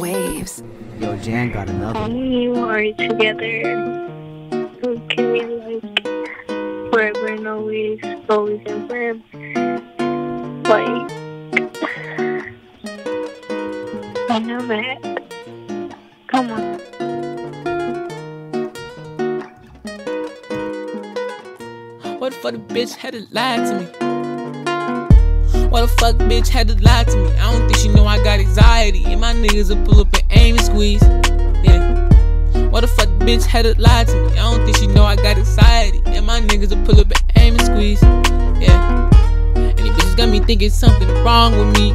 waves. Yo, Jan got another. When you are together, can we like forever and always, always and forever? Like, I know that. Come on. What the fuck the bitch had to lie to me? What the fuck bitch had to lie to me? I don't think she know niggas will pull up and aim and squeeze. Yeah. Why the fuck bitch had to lie to me? I don't think she know I got anxiety. And my niggas will pull up and aim and squeeze. Yeah. And these bitches got me thinking something wrong with me.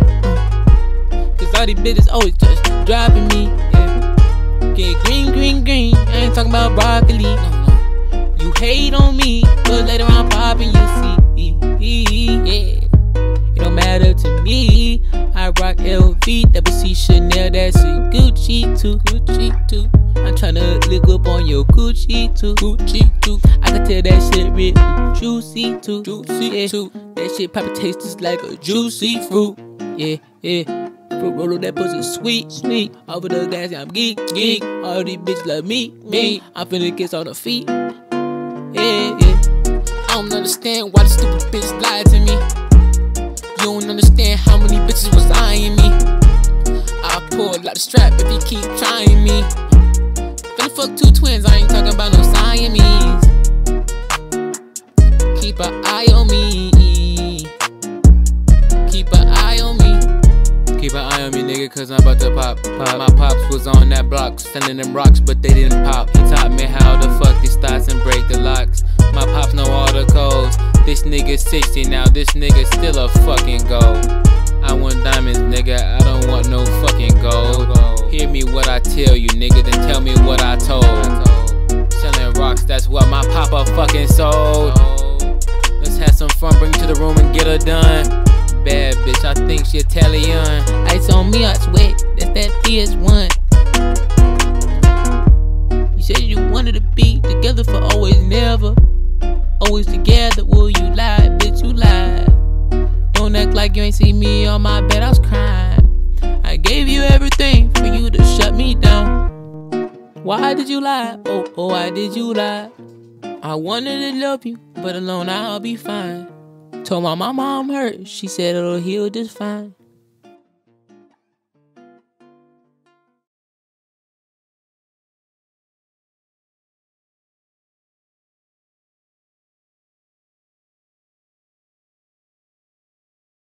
Cause all these bitches always just driving me. Yeah. Get green, green, green. I ain't talking about broccoli. No, no. You hate on me, but later on popping, you see. Yeah. It don't matter to me. I rock LV, double C Chanel, that's a Gucci too, Gucci too. I'm tryna lick up on your Gucci too, Gucci too. I can tell that shit real juicy too, juicy yeah. too. That shit probably tastes just like a juicy fruit. Yeah, yeah. Fruit roll that pussy sweet, sweet. Over the gas, I'm geek, geek. All these bitches love me, me. I'm finna kiss on the feet. Yeah, yeah. I don't understand why the stupid bitch lied to me. A strap if he keep trying me. Finna fuck two twins, I ain't talking about no Siamese. Keep an eye on me. Keep an eye on me. Keep an eye on me, nigga, cause I'm about to pop. pop. My pops was on that block, sending them rocks, but they didn't pop. He taught me how to fuck these thoughts and break the locks. My pops know all the codes. This nigga 60 now, this nigga still a fucking gold. I want diamonds, nigga, I don't want no fucking gold. What my papa fucking sold. Let's have some fun, bring to the room and get her done. Bad bitch, I think she Italian. Ice on me, I sweat, that's that PS1. You said you wanted to be together for always, never. Always together, will you lie, bitch, you lie. Don't act like you ain't see me on my bed, I was crying. Why did you lie? Oh, oh, why did you lie? I wanted to love you, but alone I'll be fine. Told my mama I'm hurt, she said it'll heal just fine.